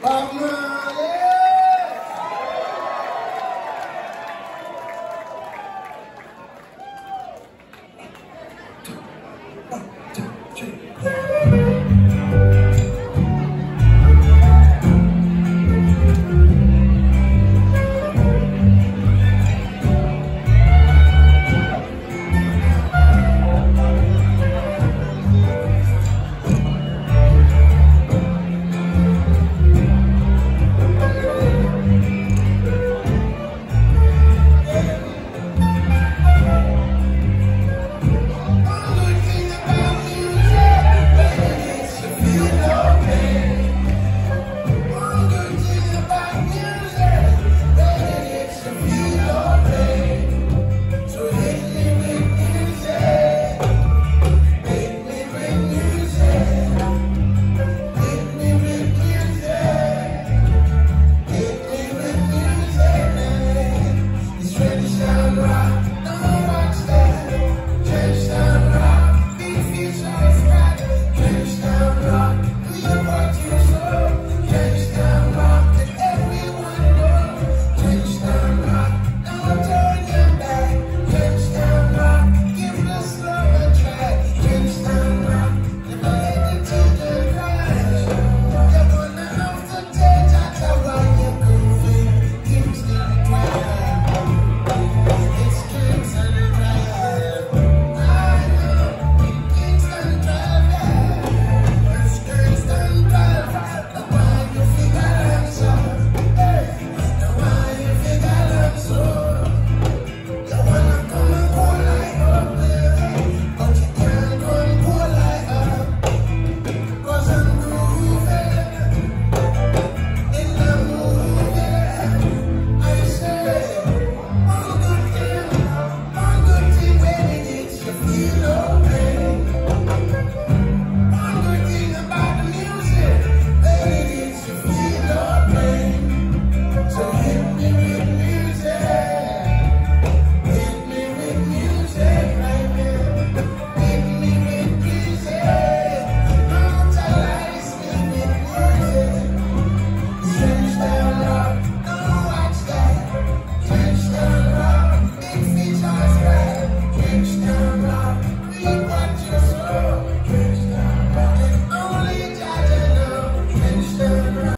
Pablo.